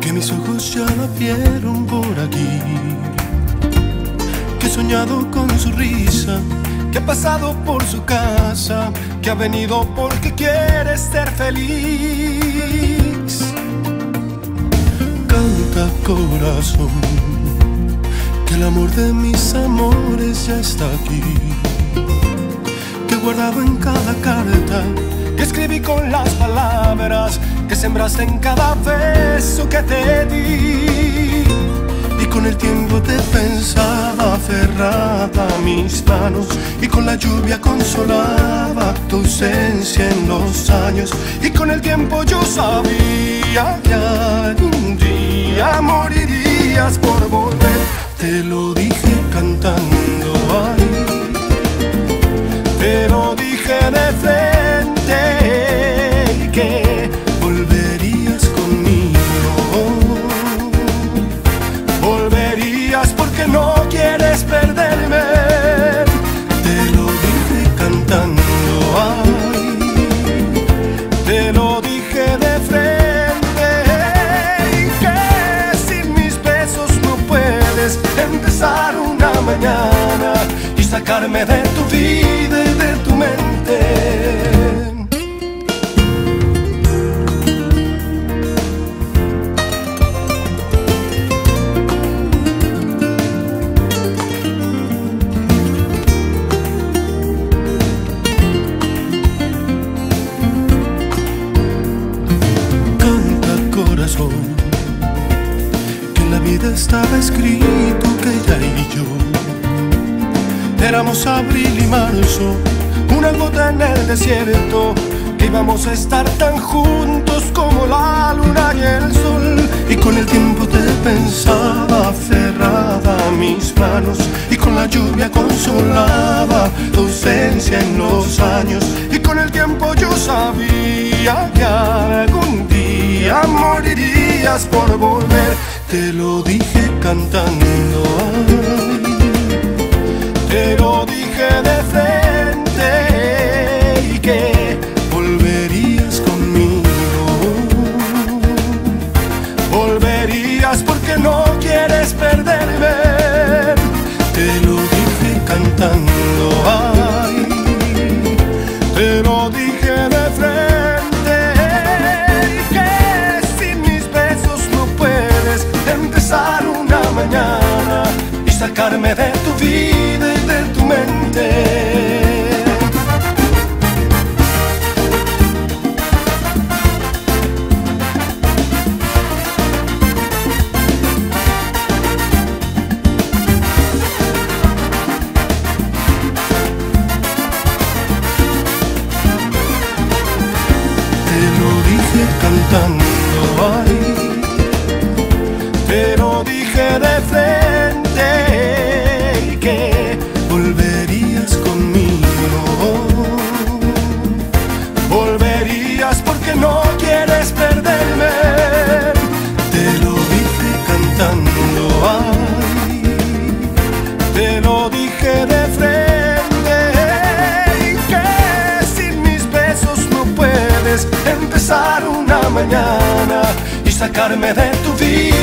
que mis ojos ya la vieron por aquí, que he soñado con su risa, que ha pasado por su casa, que ha venido porque quiere ser feliz. Canta corazón, que el amor de mis amores ya está aquí, que he guardado en cada carta que escribí con las que sembraste en cada beso que te di. Y con el tiempo te pensaba aferrada a mis manos y con la lluvia consolaba tu ausencia en los años. Y con el tiempo yo sabía que algún día morirías por volver. Te lo dije cantando sacarme de tu vida y de tu mente. Canta corazón, que en la vida estaba escrito que ella y yo éramos abril y marzo, una gota en el desierto, que íbamos a estar tan juntos como la luna y el sol. Y con el tiempo te pensaba aferrada a mis manos, y con la lluvia consolaba tu ausencia en los años. Y con el tiempo yo sabía que algún día morirías por volver. Te lo dije cantando. Te lo dije de frente y que volverías conmigo. Volverías porque no quieres perderme. Te lo dije cantando. Ay, te lo dije de frente que sin mis besos no puedes empezar una mañana y sacarme de tu vida y de mente. Sacarme de tu vida